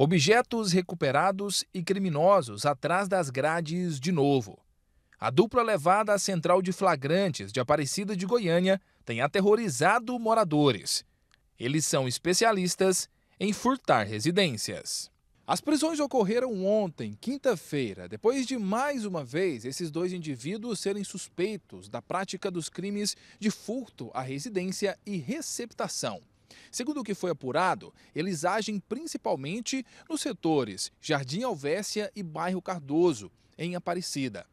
Objetos recuperados e criminosos atrás das grades de novo. A dupla levada à central de flagrantes de Aparecida de Goiânia tem aterrorizado moradores. Eles são especialistas em furtar residências. As prisões ocorreram ontem, quinta-feira, depois de mais uma vez esses dois indivíduos serem suspeitos da prática dos crimes de furto à residência e receptação. Segundo o que foi apurado, eles agem principalmente nos setores Jardim Alvécia e Bairro Cardoso, em Aparecida.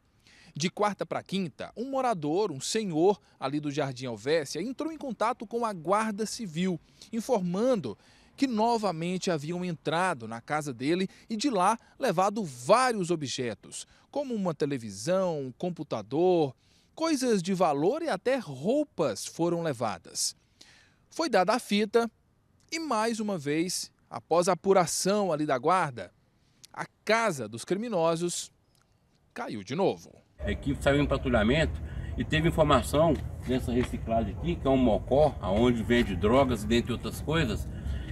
De quarta para quinta, um morador, um senhor ali do Jardim Alvécia, entrou em contato com a Guarda Civil, informando que novamente haviam entrado na casa dele e de lá levado vários objetos, como uma televisão, um computador, coisas de valor e até roupas foram levadas. Foi dada a fita e, mais uma vez, após a apuração ali da guarda, a casa dos criminosos caiu de novo. A equipe saiu em patrulhamento e teve informação nessa reciclagem aqui, que é um mocó, onde vende drogas, dentre outras coisas,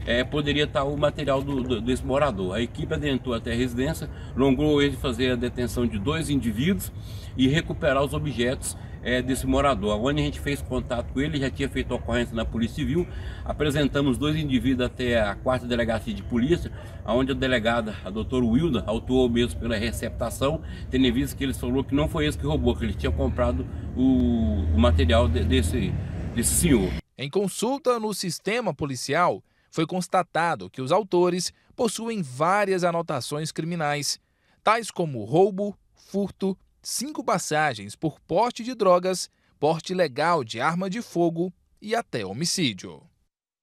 é, poderia estar o material do, do, desse morador. A equipe adentrou até a residência, logrou ele fazer a detenção de dois indivíduos e recuperar os objetos é, desse morador. Onde a gente fez contato com ele, já tinha feito ocorrência na Polícia Civil, apresentamos dois indivíduos até a quarta delegacia de polícia, onde a delegada, a doutora Wilda, autuou mesmo pela receptação, tendo visto que ele falou que não foi esse que roubou, que ele tinha comprado o, o material de, desse, desse senhor. Em consulta no sistema policial, foi constatado que os autores possuem várias anotações criminais, tais como roubo, furto, cinco passagens por porte de drogas, porte legal de arma de fogo e até homicídio.